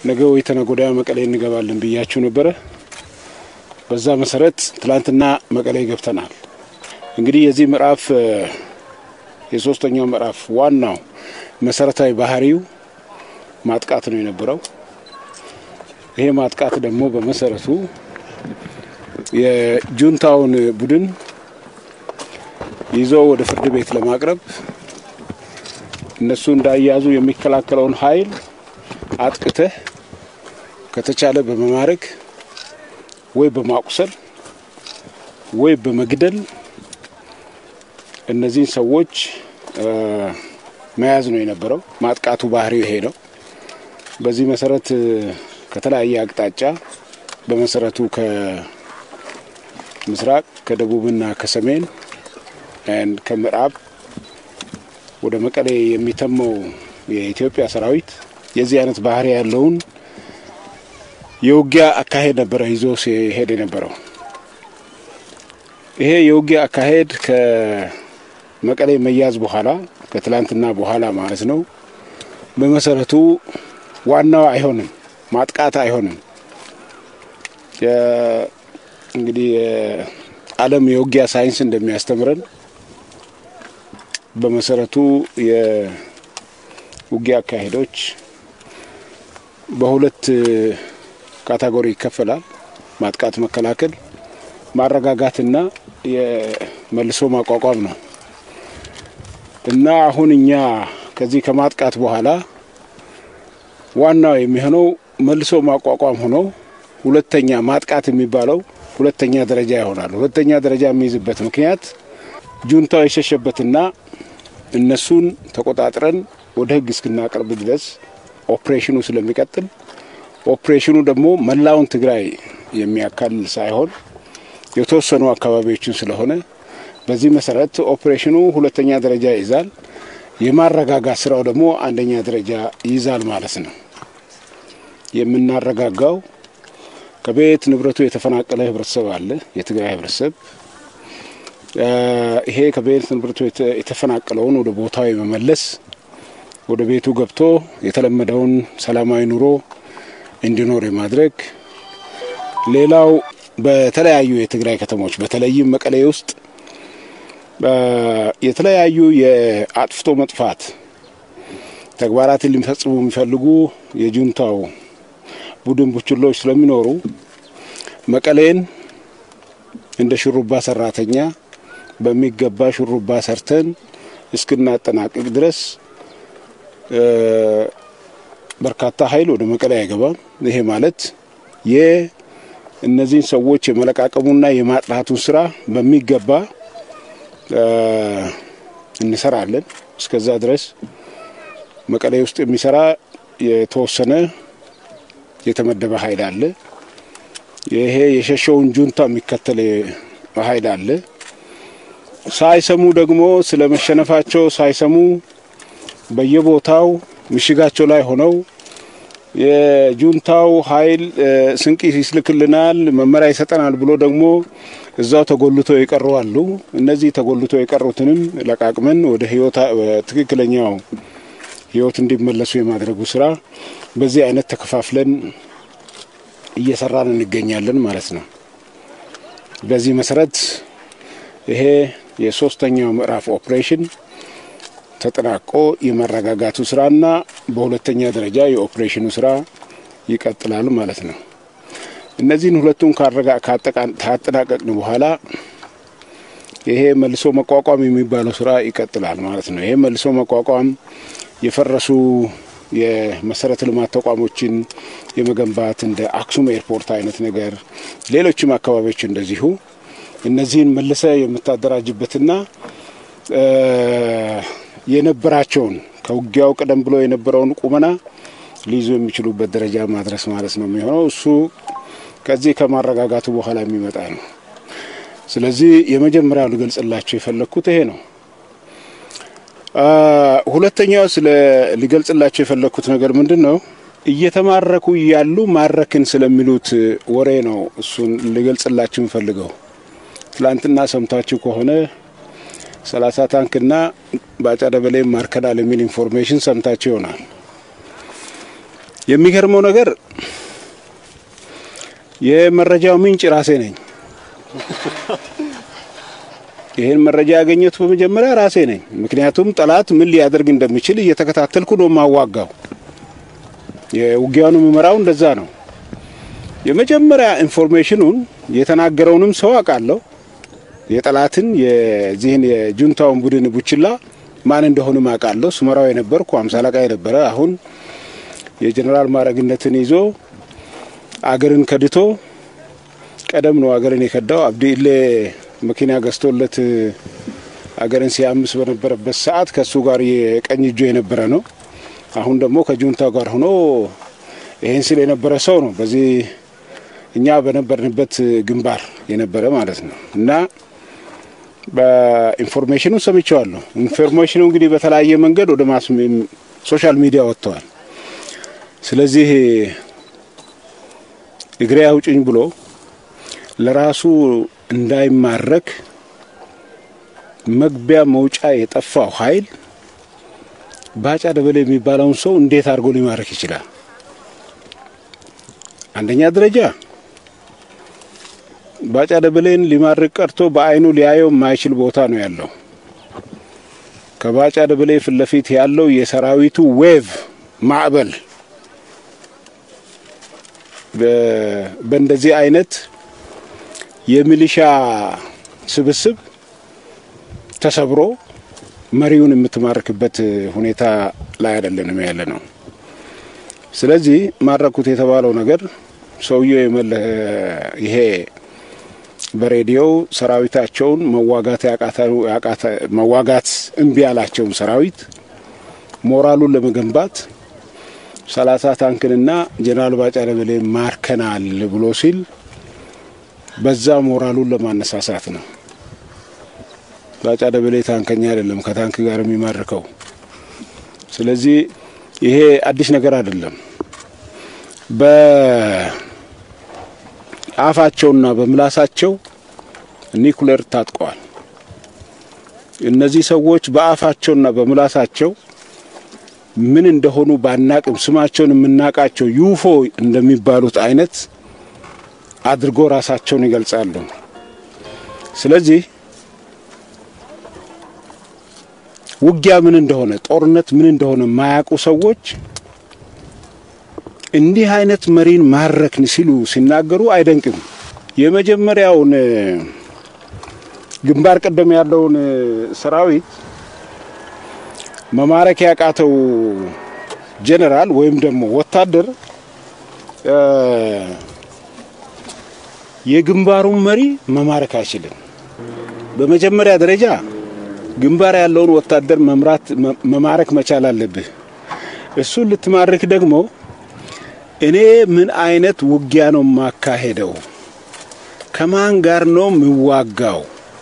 ነገ ወይ ተነገ መቀሌ እንገባለን ብያችሁ ነበረ። በዛ መሰረት ትላንትና መቀሌ ገብተናል። እንግዲህ የዚህ ምዕራፍ የሶስተኛው ምዕራፍ ዋናው መሰረታዊ ባህሪው ማጥቃት ነው የነበረው። ይሄ ማጥቃት ደግሞ በመሰረቱ የጁንታውን ቡድን ይዞ ወደ ፍርድ ቤት ለማቅረብ እነሱ እንዳያዙ የሚከላከለውን ኃይል አጥቅተህ ከተቻለ በመማረክ ወይ በማቁሰል ወይ በመግደል እነዚህን ሰዎች መያዝ ነው የነበረው። ማጥቃቱ ባህሪው ይሄ ነው። በዚህ መሰረት ከተለያየ አቅጣጫ በመሰረቱ ከምስራቅ ከደቡብና ከሰሜን ከምዕራብ ወደ መቀሌ የሚተመው የኢትዮጵያ ሰራዊት የዚህ አይነት ባህሪ ያለውን የውጊያ አካሄድ ነበረ ይዞ ሲሄድ የነበረው። ይሄ የውጊያ አካሄድ ከመቀሌ መያዝ በኋላ ከትላንትና በኋላ ማለት ነው በመሰረቱ ዋናው አይሆንም፣ ማጥቃት አይሆንም። እንግዲህ የዓለም የውጊያ ሳይንስ እንደሚያስተምረን በመሰረቱ የውጊያ አካሄዶች በሁለት category ይከፈላል። ማጥቃት፣ መከላከል፣ ማረጋጋትና የመልሶ ማቋቋም ነው እና አሁን እኛ ከዚህ ከማጥቃት በኋላ ዋናው የሚሆነው መልሶ ማቋቋም ሆኖ ሁለተኛ ማጥቃት የሚባለው ሁለተኛ ደረጃ ይሆናል። ሁለተኛ ደረጃ የሚይዝበት ምክንያት ጁንታው የሸሸበትና እነሱን ተቆጣጥረን ወደ ሕግ እስክናቀርብ ድረስ ኦፕሬሽኑ ስለሚቀጥል ኦፕሬሽኑ ደግሞ መላውን ትግራይ የሚያካልል ሳይሆን የተወሰኑ አካባቢዎችን ስለሆነ በዚህ መሰረት ኦፕሬሽኑ ሁለተኛ ደረጃ ይይዛል። የማረጋጋት ስራው ደግሞ አንደኛ ደረጃ ይይዛል ማለት ነው። የምናረጋጋው ከቤት ንብረቱ የተፈናቀለ ህብረተሰብ አለ፣ የትግራይ ህብረተሰብ። ይሄ ከቤት ንብረቱ የተፈናቀለውን ወደ ቦታው የመመለስ ወደ ቤቱ ገብቶ የተለመደውን ሰላማዊ ኑሮ እንዲኖር የማድረግ። ሌላው በተለያዩ የትግራይ ከተሞች በተለይም መቀሌ ውስጥ የተለያዩ የአጥፍቶ መጥፋት ተግባራትን ሊፈጽሙ የሚፈልጉ የጁንታው ቡድን ቡችሎች ስለሚኖሩ መቀሌን እንደ ሹሩባ ሰራተኛ በሚገባ ሹሩባ ሰርተን እስክናጠናቅቅ ድረስ በርካታ ኃይል ወደ መቀሌ አይገባም። ይሄ ማለት የእነዚህን ሰዎች የመለቃቀሙና የማጥራቱን ስራ በሚገባ እንሰራለን። እስከዛ ድረስ መቀሌ ውስጥ የሚሰራ የተወሰነ የተመደበ ኃይል አለ። ይሄ የሸሸውን ጁንታ የሚከተል ኃይል አለ። ሳይሰሙ ደግሞ ስለ መሸነፋቸው ሳይሰሙ በየቦታው ምሽጋቸው ላይ ሆነው የጁንታው ኃይል ስንቅ ይስልክልናል፣ መመሪያ ይሰጠናል ብሎ ደግሞ እዛው ተጎልቶ የቀሩ አሉ። እነዚህ ተጎልቶ የቀሩትንም ለቃቅመን ወደ ትክክለኛው ህይወት እንዲመለሱ የማድረጉ ስራ በዚህ አይነት ተከፋፍለን እየሰራን እንገኛለን ማለት ነው። በዚህ መሰረት ይሄ የሶስተኛው ምዕራፍ ኦፕሬሽን ተጠናቆ የመረጋጋቱ ስራና በሁለተኛ ደረጃ የኦፕሬሽኑ ስራ ይቀጥላል ማለት ነው። እነዚህን ሁለቱን ካጠናቀቅን በኋላ ይሄ መልሶ መቋቋም የሚባለው ስራ ይቀጥላል ማለት ነው። ይሄ መልሶ መቋቋም የፈረሱ የመሰረተ ልማት ተቋሞችን የመገንባት እንደ አክሱም ኤርፖርት አይነት ነገር፣ ሌሎችም አካባቢዎች እንደዚሁ እነዚህን መልሰ የምታደራጅበትና የነበራቸውን ከውጊያው ቀደም ብሎ የነበረውን ቁመና ሊይዙ የሚችሉበት ደረጃ ማድረስ ማለት ነው የሚሆነው። እሱ ከዚህ ከማረጋጋቱ በኋላ የሚመጣ ነው። ስለዚህ የመጀመሪያው ልገልጽላቸው የፈለግኩት ይሄ ነው። ሁለተኛው ስለ ሊገልጽላቸው የፈለግኩት ነገር ምንድን ነው? እየተማረኩ እያሉ ማረክን ስለሚሉት ወሬ ነው። እሱን ልገልጽላችሁ የምፈልገው ትላንትና ሰምታችሁ ከሆነ ሰላሳ ታንክና ባጫ ደበሌ ማርከናል የሚል information ሰምታችሁ ይሆናል። የሚገርመው ነገር የመረጃው ምንጭ ራሴ ነኝ። ይህን መረጃ ያገኘሁት በመጀመሪያ ራሴ ነኝ። ምክንያቱም ጠላት ምን ሊያደርግ እንደሚችል እየተከታተልኩ ነው የማዋጋው። የውጊያውን የምመራው እንደዛ ነው። የመጀመሪያ information ኑን የተናገረውንም ሰው አውቃለሁ። የጠላትን የዚህን የጁንታውን ቡድን ቡችላ ማን እንደሆንም አውቃለሁ። ስመራው የነበርኩ አምሳ አለቃ የነበረ አሁን የጀኔራል ማዕረግነትን ይዞ አገርን ከድቶ ቀደም ነው አገርን የከዳው አብዲ ኢሌ መኪና ገዝቶለት አገርን ሲያምስ በነበረበት ሰዓት ከእሱ ጋር የቀኝ እጁ የነበረ ነው። አሁን ደግሞ ከጁንታው ጋር ሆኖ ይህን ስል የነበረ ሰው ነው። በዚህ እኛ በነበርንበት ግንባር የነበረ ማለት ነው እና በ information ኑ ሰምቼዋለሁ። information ኑ እንግዲህ በተለያየ መንገድ ወደ mass social media ወጥተዋል። ስለዚህ እግሬ አውጭኝ ብሎ ለራሱ እንዳይማረክ መግቢያ መውጫ የጠፋው ኃይል ባጫ ደበሌ የሚባለውን ሰው እንዴት አድርጎ ሊማረክ ይችላል? አንደኛ ደረጃ ባጫ ደበሌን ሊማርክ ቀርቶ በአይኑ ሊያየው የማይችል ቦታ ነው ያለው። ከባጫ ደበሌ ፊት ለፊት ያለው የሰራዊቱ wave ማዕበል በእንደዚህ አይነት የሚሊሻ ስብስብ ተሰብሮ መሪውን የምትማርክበት ሁኔታ ላይ አይደለንም ያለ ነው። ስለዚህ ማረኩት የተባለው ነገር ሰውየው ይሄ በሬዲዮ ሰራዊታቸውን መዋጋት መዋጋት እምቢ ያላቸውን ሰራዊት ሞራሉን ለመገንባት ሰላሳ ታንክንና ጀነራል ባጫ ደበሌ ማርከናል ብሎ ሲል በዛ ሞራሉን ለማነሳሳት ነው። ባጫ ደበሌ ታንከኛ አይደለም፣ ከታንክ ጋር የሚማርከው። ስለዚህ ይሄ አዲስ ነገር አይደለም። በአፋቸውና በምላሳቸው ኒኩሌር ታጥቀዋል። እነዚህ ሰዎች በአፋቸውና በምላሳቸው ምን እንደሆኑ ባናቅም ስማቸውን የምናውቃቸው ዩፎ እንደሚባሉት አይነት አድርጎ ራሳቸውን ይገልጻሉ። ስለዚህ ውጊያ ምን እንደሆነ ጦርነት ምን እንደሆነ የማያውቁ ሰዎች እንዲህ አይነት መሪን ማረክን ሲሉ ሲናገሩ አይደንቅም። የመጀመሪያውን ግንባር ቀደም ያለውን ሰራዊት መማረክ ያቃተው ጄኔራል ወይም ደግሞ ወታደር የግንባሩን መሪ መማረክ አይችልም። በመጀመሪያ ደረጃ ግንባር ያለውን ወታደር መምራት መማረክ መቻል አለብህ። እሱን ልትማርክ ደግሞ እኔ ምን አይነት ውጊያ ነው የማካሄደው? ከማን ጋር ነው የምዋጋው?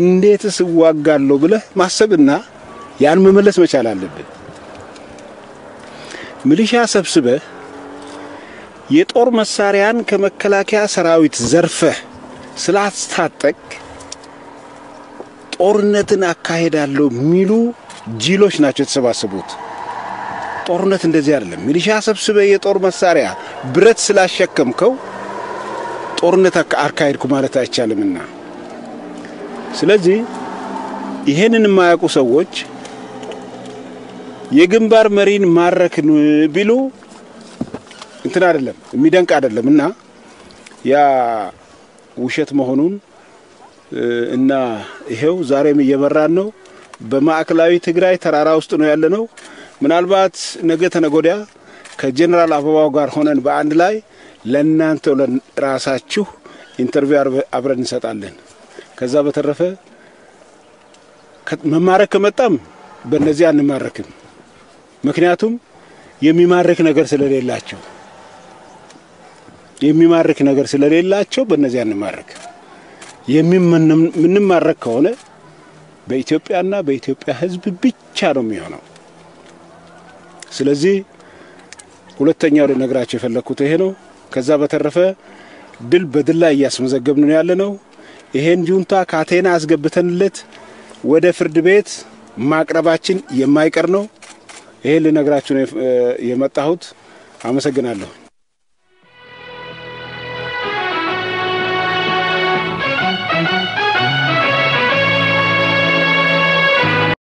እንዴትስ እዋጋለሁ ብለህ ማሰብና ያን መመለስ መቻል አለብህ። ሚሊሻ ሰብስበህ የጦር መሳሪያን ከመከላከያ ሰራዊት ዘርፈህ ስላስታጠቅ ጦርነትን አካሄዳለሁ የሚሉ ጅሎች ናቸው የተሰባሰቡት። ጦርነት እንደዚህ አይደለም። ሚሊሻ ሰብስበህ የጦር መሳሪያ ብረት ስላሸከምከው ጦርነት አካሄድኩ ማለት አይቻልምና ስለዚህ ይሄንን የማያውቁ ሰዎች የግንባር መሪን ማረክን ቢሉ እንትን አይደለም የሚደንቅ አይደለም እና ያ ውሸት መሆኑን እና ይሄው ዛሬም እየመራን ነው። በማዕከላዊ ትግራይ ተራራ ውስጥ ነው ያለ ነው። ምናልባት ነገ ከነገ ወዲያ ከጄኔራል አበባው ጋር ሆነን በአንድ ላይ ለእናንተው ለራሳችሁ interview አብረን እንሰጣለን። ከዛ በተረፈ መማረክ ከመጣም በእነዚህ አንማረክም። ምክንያቱም የሚማርክ ነገር ስለሌላቸው የሚማርክ ነገር ስለሌላቸው በእነዚህ አንማረክ። የምንማረክ ከሆነ በኢትዮጵያና በኢትዮጵያ ሕዝብ ብቻ ነው የሚሆነው። ስለዚህ ሁለተኛው ልነግራቸው የፈለግኩት ይሄ ነው። ከዛ በተረፈ ድል በድል ላይ እያስመዘገብን ነው ያለ ነው። ይሄን ጁንታ ካቴና አስገብተንለት ወደ ፍርድ ቤት ማቅረባችን የማይቀር ነው። ይሄን ልነግራችሁ ነው የመጣሁት። አመሰግናለሁ።